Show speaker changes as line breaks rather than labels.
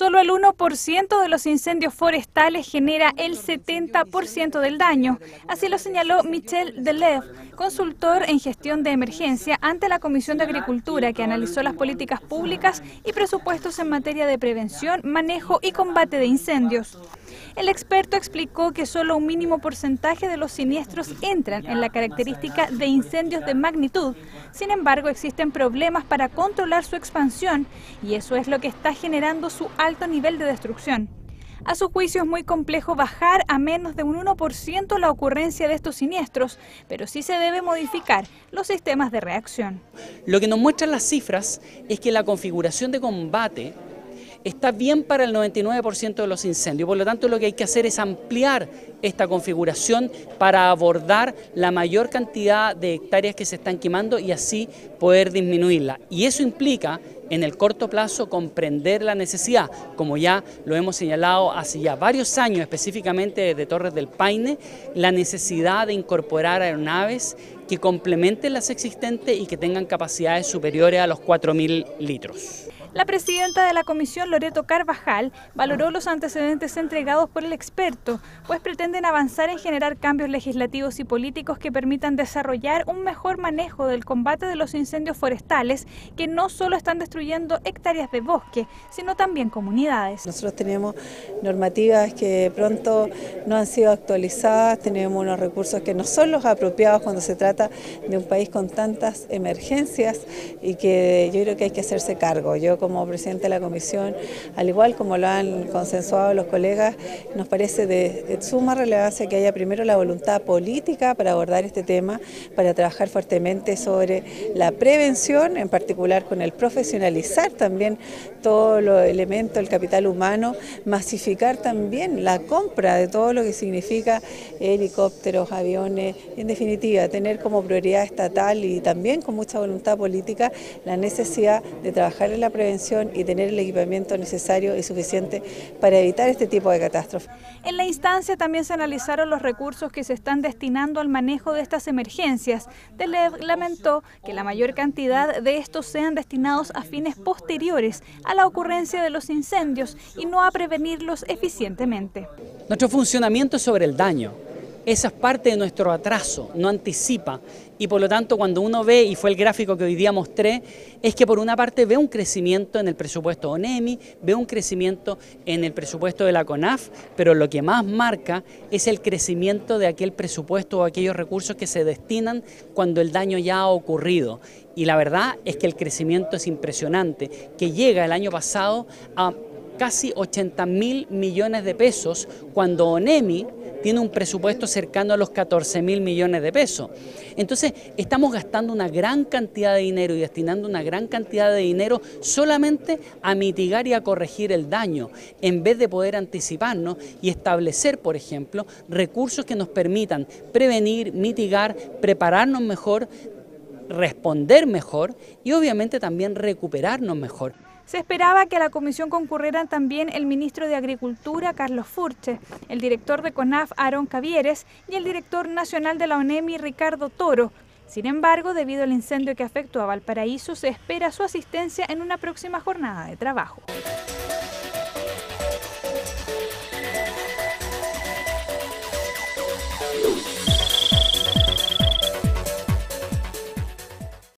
Solo el 1% de los incendios forestales genera el 70% del daño. Así lo señaló Michel Deleuze, consultor en gestión de emergencia ante la Comisión de Agricultura que analizó las políticas públicas y presupuestos en materia de prevención, manejo y combate de incendios. El experto explicó que solo un mínimo porcentaje de los siniestros entran en la característica de incendios de magnitud. Sin embargo, existen problemas para controlar su expansión y eso es lo que está generando su alto nivel de destrucción. A su juicio es muy complejo bajar a menos de un 1% la ocurrencia de estos siniestros, pero sí se debe modificar los sistemas de reacción.
Lo que nos muestran las cifras es que la configuración de combate está bien para el 99% de los incendios. Por lo tanto, lo que hay que hacer es ampliar esta configuración para abordar la mayor cantidad de hectáreas que se están quemando y así poder disminuirla. Y eso implica en el corto plazo comprender la necesidad, como ya lo hemos señalado hace ya varios años, específicamente de Torres del Paine, la necesidad de incorporar aeronaves que complementen las existentes y que tengan capacidades superiores a los 4.000 litros.
La presidenta de la comisión, Loreto Carvajal, valoró los antecedentes entregados por el experto, pues pretenden avanzar en generar cambios legislativos y políticos que permitan desarrollar un mejor manejo del combate de los incendios forestales que no solo están destruyendo hectáreas de bosque, sino también comunidades.
Nosotros tenemos normativas que pronto no han sido actualizadas, tenemos unos recursos que no son los apropiados cuando se trata de un país con tantas emergencias y que yo creo que hay que hacerse cargo. Como presidente de la comisión, al igual como lo han consensuado los colegas, nos parece de, suma relevancia que haya primero la voluntad política para abordar este tema, para trabajar fuertemente sobre la prevención, en particular con el profesionalizar también todos los elementos, el capital humano, masificar también la compra de todo lo que significa helicópteros, aviones, en definitiva, tener como prioridad estatal y también con mucha voluntad política la necesidad de trabajar en la prevención y tener el equipamiento necesario y suficiente para evitar este tipo de catástrofes.
En la instancia también se analizaron los recursos que se están destinando al manejo de estas emergencias. Lamentó que la mayor cantidad de estos sean destinados a fines posteriores a la ocurrencia de los incendios y no a prevenirlos eficientemente.
Nuestro funcionamiento sobre el daño esa es parte de nuestro atraso, no anticipa. Y por lo tanto, cuando uno ve, y fue el gráfico que hoy día mostré, es que por una parte ve un crecimiento en el presupuesto ONEMI, ve un crecimiento en el presupuesto de la CONAF, pero lo que más marca es el crecimiento de aquel presupuesto o aquellos recursos que se destinan cuando el daño ya ha ocurrido. Y la verdad es que el crecimiento es impresionante, que llega el año pasado a casi 80 mil millones de pesos, cuando ONEMI tiene un presupuesto cercano a los 14 mil millones de pesos. Estamos gastando una gran cantidad de dinero y destinando una gran cantidad de dinero solamente a mitigar y a corregir el daño, en vez de poder anticiparnos y establecer, por ejemplo, recursos que nos permitan prevenir, mitigar, prepararnos mejor, responder mejor y obviamente también recuperarnos mejor.
Se esperaba que a la comisión concurrieran también el ministro de Agricultura, Carlos Furche, el director de CONAF, Aaron Cavieres, y el director nacional de la ONEMI, Ricardo Toro. Sin embargo, debido al incendio que afectó a Valparaíso, se espera su asistencia en una próxima jornada de trabajo.